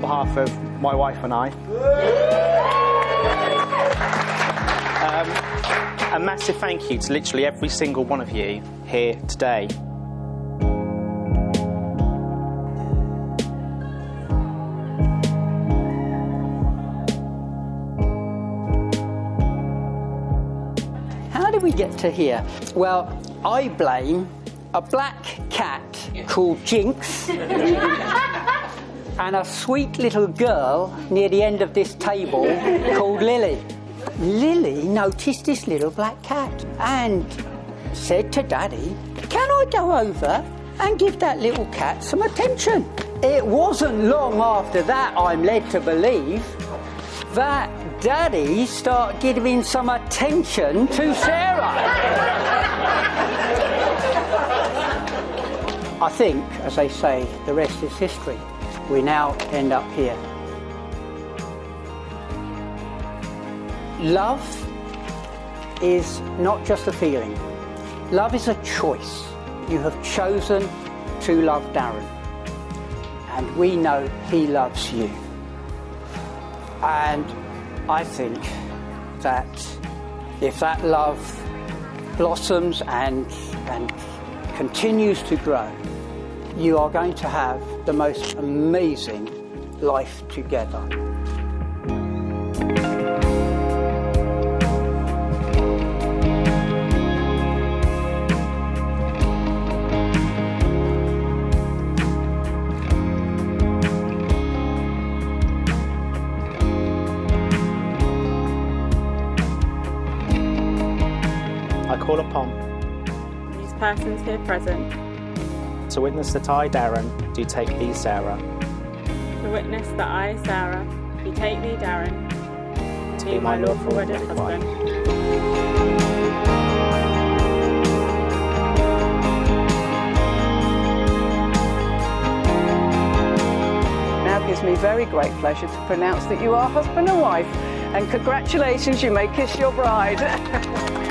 behalf of my wife and I. Um, a massive thank you to literally every single one of you here today. How did we get to here? Well, I blame a black cat called Jinx and a sweet little girl near the end of this table called Lily. Lily noticed this little black cat and said to Daddy, Can I go over and give that little cat some attention? It wasn't long after that, I'm led to believe, that Daddy started giving some attention to Sarah. I think, as they say, the rest is history. We now end up here. Love is not just a feeling. Love is a choice. You have chosen to love Darren. And we know he loves you. And I think that if that love blossoms and, and continues to grow, you are going to have the most amazing life together. I call upon These persons here present to witness that I, Darren, do take thee, Sarah, to witness that I, Sarah, do take thee, Darren, to to be my lawful wedded wife. husband. Now gives me very great pleasure to pronounce that you are husband and wife. And congratulations, you may kiss your bride.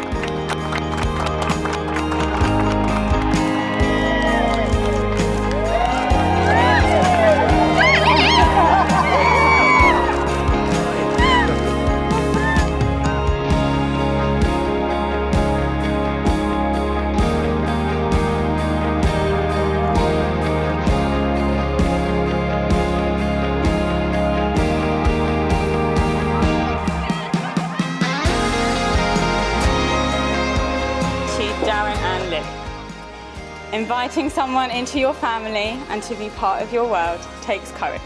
Inviting someone into your family and to be part of your world takes courage.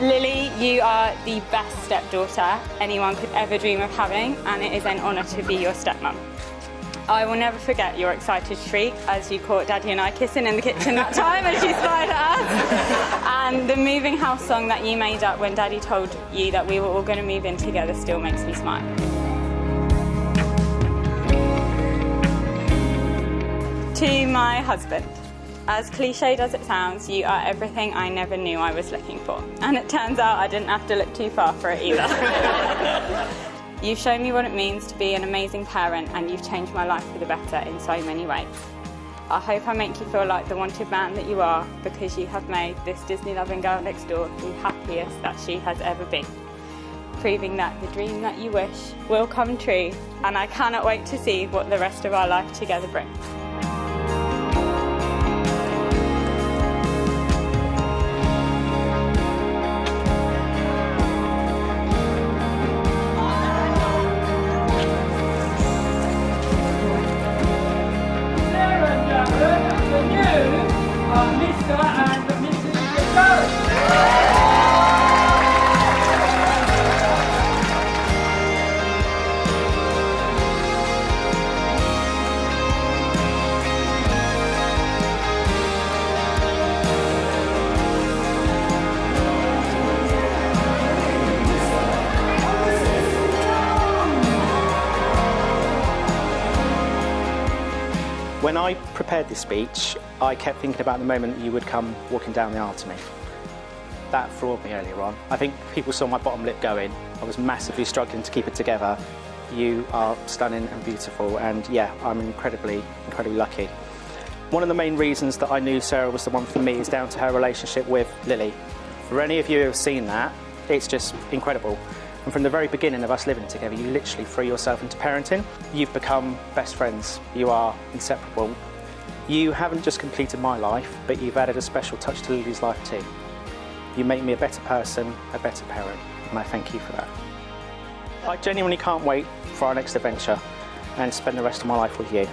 Lily, you are the best stepdaughter anyone could ever dream of having, and it is an honour to be your stepmom. I will never forget your excited shriek as you caught Daddy and I kissing in the kitchen that time as you smiled at us. And the moving house song that you made up when Daddy told you that we were all going to move in together still makes me smile. To my husband. As cliched as it sounds, you are everything I never knew I was looking for. And it turns out I didn't have to look too far for it either. you've shown me what it means to be an amazing parent, and you've changed my life for the better in so many ways. I hope I make you feel like the wanted man that you are because you have made this Disney loving girl next door the happiest that she has ever been. Proving that the dream that you wish will come true, and I cannot wait to see what the rest of our life together brings. When I prepared this speech, I kept thinking about the moment you would come walking down the aisle to me. That floored me earlier on. I think people saw my bottom lip going. I was massively struggling to keep it together. You are stunning and beautiful, and yeah, I'm incredibly, incredibly lucky. One of the main reasons that I knew Sarah was the one for me is down to her relationship with Lily. For any of you who have seen that, it's just incredible. And from the very beginning of us living together, you literally threw yourself into parenting. You've become best friends. You are inseparable. You haven't just completed my life, but you've added a special touch to Lily's life too. You make me a better person, a better parent, and I thank you for that. I genuinely can't wait for our next adventure and spend the rest of my life with you.